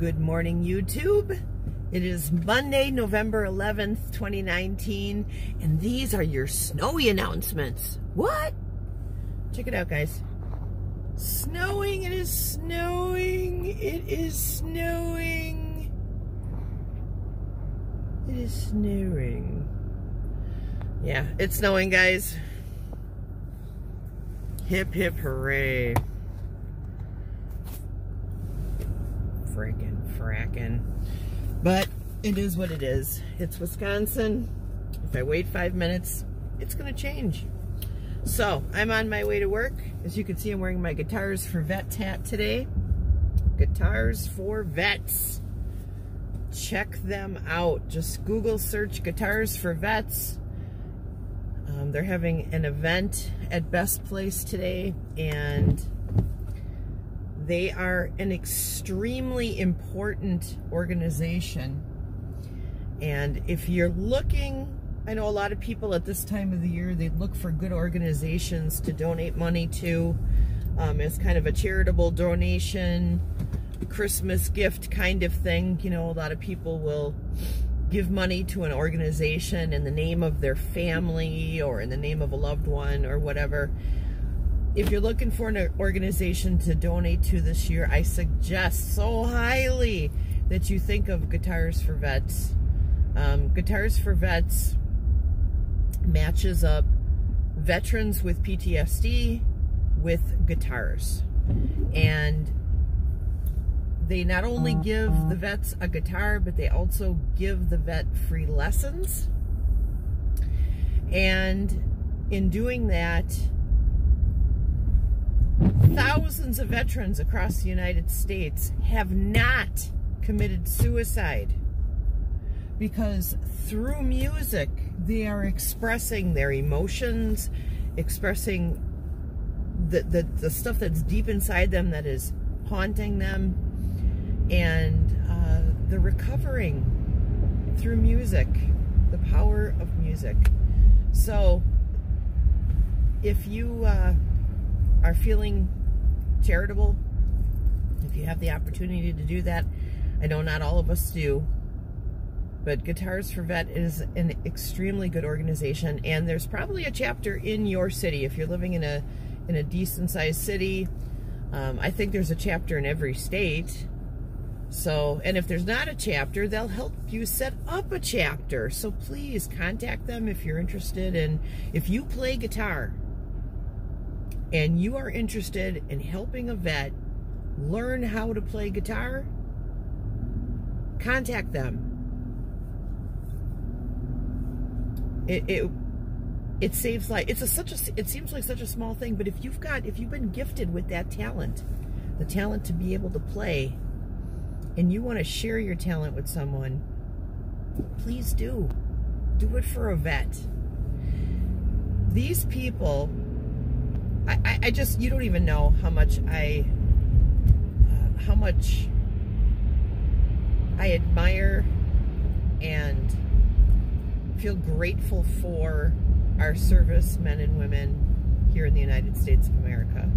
Good morning, YouTube. It is Monday, November 11th, 2019, and these are your snowy announcements. What? Check it out, guys. Snowing, it is snowing, it is snowing. It is snowing. Yeah, it's snowing, guys. Hip, hip, hooray. Frickin' frackin'. But it is what it is. It's Wisconsin. If I wait five minutes, it's gonna change. So, I'm on my way to work. As you can see, I'm wearing my Guitars for Vets hat today. Guitars for Vets. Check them out. Just Google search Guitars for Vets. Um, they're having an event at Best Place today, and they are an extremely important organization. And if you're looking, I know a lot of people at this time of the year, they look for good organizations to donate money to um, as kind of a charitable donation, Christmas gift kind of thing. You know, a lot of people will give money to an organization in the name of their family or in the name of a loved one or whatever if you're looking for an organization to donate to this year, I suggest so highly that you think of Guitars for Vets. Um, Guitars for Vets matches up veterans with PTSD with guitars. And they not only give the vets a guitar, but they also give the vet free lessons. And in doing that, thousands of veterans across the United States have not committed suicide because through music they are expressing their emotions, expressing the, the, the stuff that's deep inside them that is haunting them, and uh, the recovering through music, the power of music. So if you uh, are feeling charitable, if you have the opportunity to do that, I know not all of us do, but Guitars for Vet is an extremely good organization, and there's probably a chapter in your city. If you're living in a in a decent sized city, um, I think there's a chapter in every state. So, and if there's not a chapter, they'll help you set up a chapter. So please contact them if you're interested. And if you play guitar, and you are interested in helping a vet learn how to play guitar, contact them. It, it it saves life. It's a such a it seems like such a small thing, but if you've got if you've been gifted with that talent, the talent to be able to play, and you want to share your talent with someone, please do. Do it for a vet. These people I, I just, you don't even know how much I, uh, how much I admire and feel grateful for our service men and women here in the United States of America.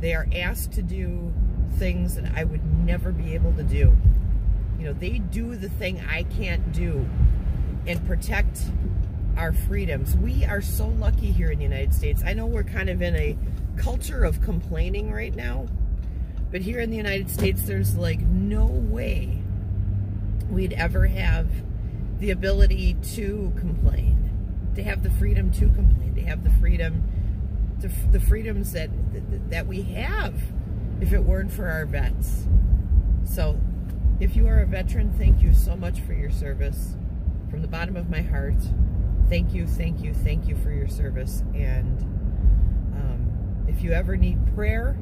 They are asked to do things that I would never be able to do. You know, they do the thing I can't do and protect our freedoms. We are so lucky here in the United States. I know we're kind of in a culture of complaining right now, but here in the United States, there's like no way we'd ever have the ability to complain, to have the freedom to complain, to have the freedom, to the freedoms that that we have if it weren't for our vets. So, if you are a veteran, thank you so much for your service from the bottom of my heart thank you, thank you, thank you for your service. And um, if you ever need prayer,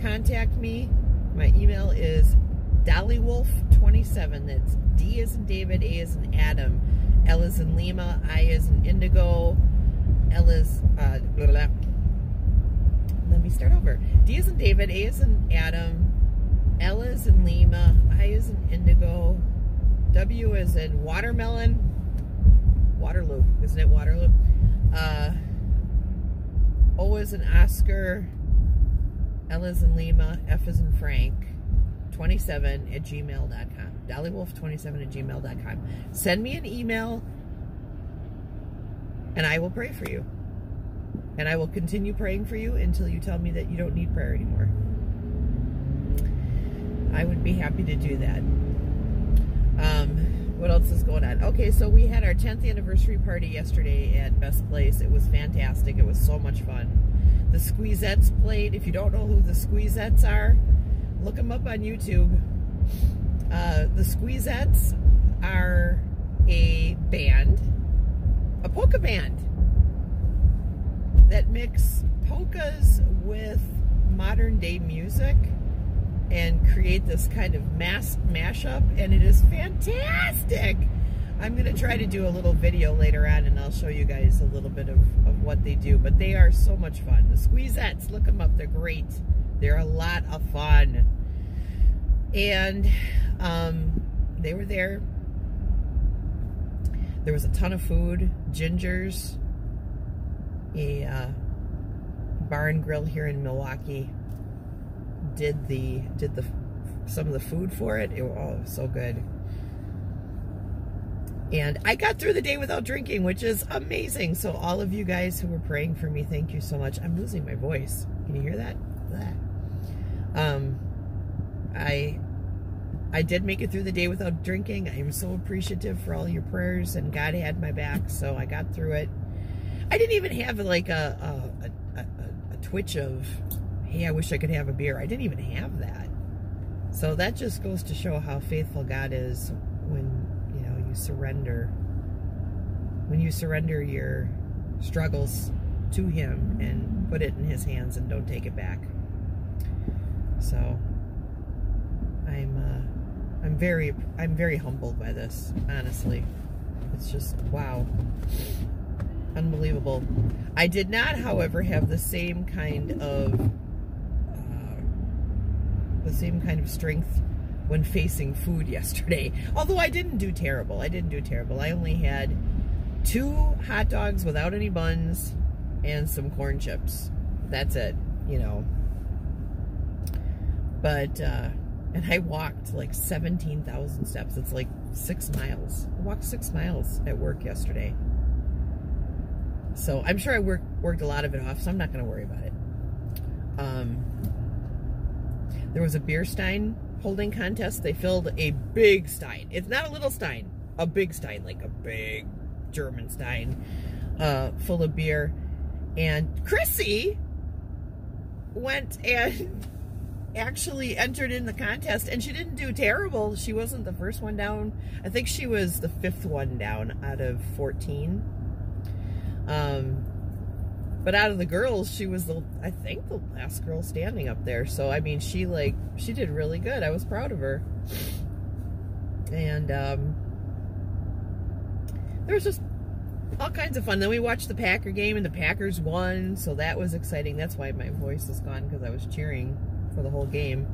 contact me. My email is daliwolf27. That's D as in David, A as in Adam, L as in Lima, I as in Indigo, L as, uh, blah, blah. let me start over. D as in David, A as in Adam, L as in Lima, I as in Indigo, W as in Watermelon, Waterloo, isn't it Waterloo? Uh, o is in Oscar, L is in Lima, F is in Frank, daliwolf27 at gmail.com. Daliwolf27 at gmail.com. Send me an email and I will pray for you. And I will continue praying for you until you tell me that you don't need prayer anymore. I would be happy to do that. Um, what else is going on? Okay, so we had our 10th anniversary party yesterday at Best Place. It was fantastic. It was so much fun. The Squeezettes played. If you don't know who the Squeezettes are, look them up on YouTube. Uh, the Squeezettes are a band, a polka band that mix polkas with modern day music and create this kind of mass mashup and it is fantastic. I'm going to try to do a little video later on and I'll show you guys a little bit of, of what they do. But they are so much fun. The Squeezettes, look them up. They're great. They're a lot of fun. And um, they were there. There was a ton of food. Gingers, a uh, bar and grill here in Milwaukee, did the did the some of the food for it. It was oh, so good. And I got through the day without drinking, which is amazing. So all of you guys who were praying for me, thank you so much. I'm losing my voice. Can you hear that? Um, I I did make it through the day without drinking. I am so appreciative for all your prayers, and God had my back, so I got through it. I didn't even have like a a, a, a twitch of, hey, I wish I could have a beer. I didn't even have that. So that just goes to show how faithful God is when you know, you surrender, when you surrender your struggles to Him and put it in His hands and don't take it back. So I'm uh, I'm very I'm very humbled by this. Honestly, it's just wow, unbelievable. I did not, however, have the same kind of the same kind of strength when facing food yesterday. Although I didn't do terrible. I didn't do terrible. I only had two hot dogs without any buns and some corn chips. That's it, you know. But, uh, and I walked like 17,000 steps. It's like six miles. I walked six miles at work yesterday. So I'm sure I worked, worked a lot of it off, so I'm not going to worry about it. Um, there was a beer stein holding contest, they filled a big stein. It's not a little stein, a big stein, like a big German stein uh, full of beer. And Chrissy went and actually entered in the contest and she didn't do terrible. She wasn't the first one down. I think she was the fifth one down out of 14. Um, but out of the girls, she was the, I think, the last girl standing up there. So, I mean, she, like, she did really good. I was proud of her. And, um, there was just all kinds of fun. Then we watched the Packer game, and the Packers won, so that was exciting. That's why my voice is gone, because I was cheering for the whole game.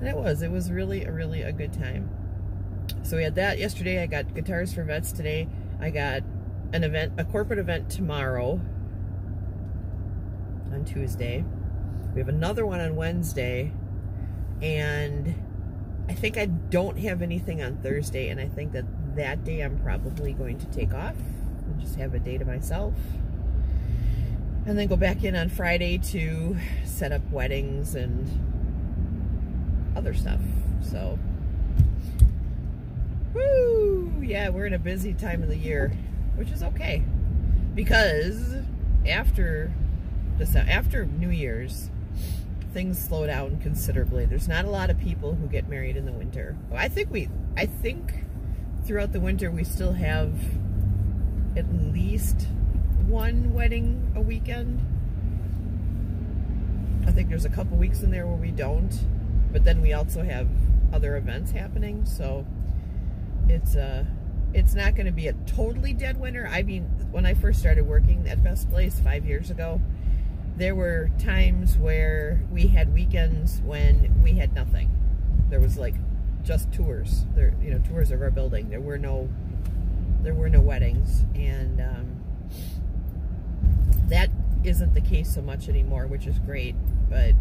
And it was. It was really, a really a good time. So we had that yesterday. I got Guitars for Vets today. I got an event, a corporate event tomorrow on Tuesday. We have another one on Wednesday. And I think I don't have anything on Thursday. And I think that that day I'm probably going to take off and just have a day to myself. And then go back in on Friday to set up weddings and other stuff. So Woo! Yeah, we're in a busy time of the year, which is okay. Because after this, after New Year's, things slow down considerably. There's not a lot of people who get married in the winter. I think we, I think throughout the winter we still have at least one wedding a weekend. I think there's a couple weeks in there where we don't, but then we also have other events happening, so it's uh it's not going to be a totally dead winter. I mean, when I first started working at Best Place five years ago, there were times where we had weekends when we had nothing. There was like just tours. There, you know, tours of our building. There were no, there were no weddings, and um, that isn't the case so much anymore, which is great. But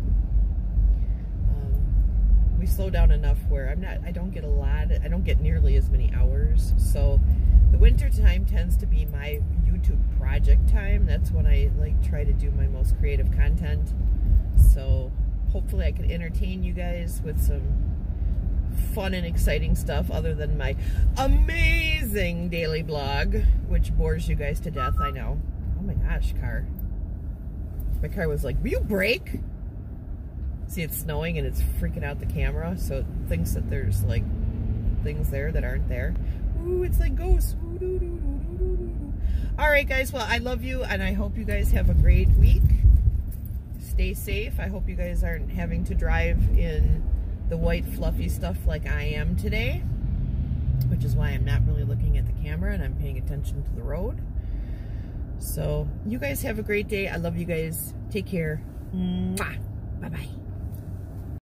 we slow down enough where I'm not. I don't get a lot. I don't get nearly as many hours. So the winter time tends to be my YouTube project time. That's when I like try to do my most creative content. So hopefully I can entertain you guys with some fun and exciting stuff other than my amazing daily blog, which bores you guys to death, I know. Oh my gosh, car. My car was like, will you brake? See, it's snowing and it's freaking out the camera, so it thinks that there's like things there that aren't there. Ooh, it's like ghosts. All right, guys. Well, I love you, and I hope you guys have a great week. Stay safe. I hope you guys aren't having to drive in the white fluffy stuff like I am today, which is why I'm not really looking at the camera and I'm paying attention to the road. So you guys have a great day. I love you guys. Take care. Bye-bye.